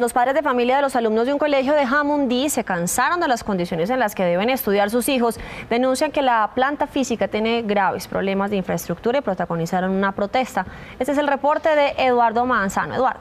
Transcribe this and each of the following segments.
Los padres de familia de los alumnos de un colegio de Jamundí se cansaron de las condiciones en las que deben estudiar sus hijos. Denuncian que la planta física tiene graves problemas de infraestructura y protagonizaron una protesta. Este es el reporte de Eduardo Manzano. Eduardo.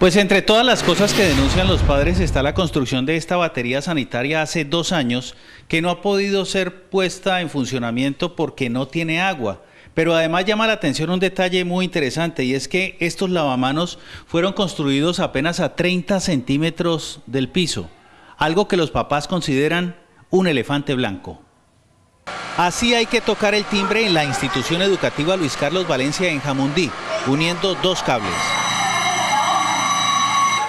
Pues entre todas las cosas que denuncian los padres está la construcción de esta batería sanitaria hace dos años que no ha podido ser puesta en funcionamiento porque no tiene agua. Pero además llama la atención un detalle muy interesante y es que estos lavamanos fueron construidos apenas a 30 centímetros del piso, algo que los papás consideran un elefante blanco. Así hay que tocar el timbre en la institución educativa Luis Carlos Valencia en Jamundí, uniendo dos cables.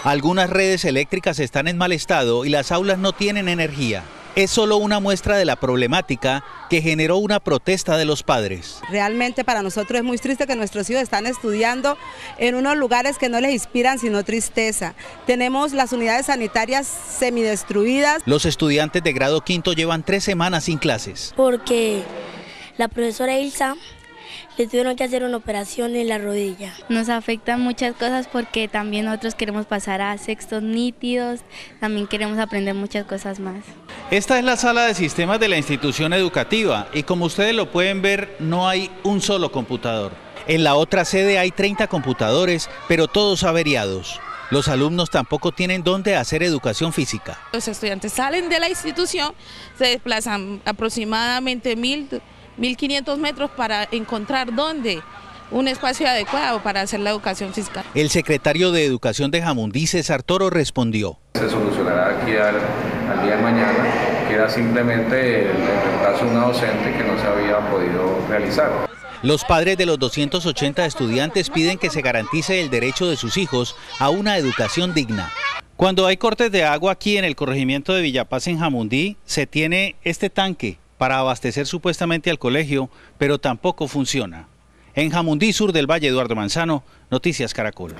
Algunas redes eléctricas están en mal estado y las aulas no tienen energía es solo una muestra de la problemática que generó una protesta de los padres. Realmente para nosotros es muy triste que nuestros hijos están estudiando en unos lugares que no les inspiran sino tristeza. Tenemos las unidades sanitarias semidestruidas. Los estudiantes de grado quinto llevan tres semanas sin clases. Porque la profesora Ilsa le tuvieron que hacer una operación en la rodilla. Nos afectan muchas cosas porque también nosotros queremos pasar a sextos nítidos, también queremos aprender muchas cosas más. Esta es la sala de sistemas de la institución educativa y como ustedes lo pueden ver no hay un solo computador. En la otra sede hay 30 computadores, pero todos averiados. Los alumnos tampoco tienen dónde hacer educación física. Los estudiantes salen de la institución, se desplazan aproximadamente mil 1.500 metros para encontrar dónde un espacio adecuado para hacer la educación física. El secretario de Educación de Jamundí, César Toro, respondió. Se solucionará aquí al, día de mañana, que era simplemente el, reemplazo de una docente que no se había podido realizar. Los padres de los 280 estudiantes piden que se garantice el derecho de sus hijos a una educación digna. Cuando hay cortes de agua aquí en el corregimiento de Villapaz en Jamundí, se tiene este tanque para abastecer supuestamente al colegio, pero tampoco funciona. En Jamundí, sur del Valle Eduardo Manzano, Noticias Caracol.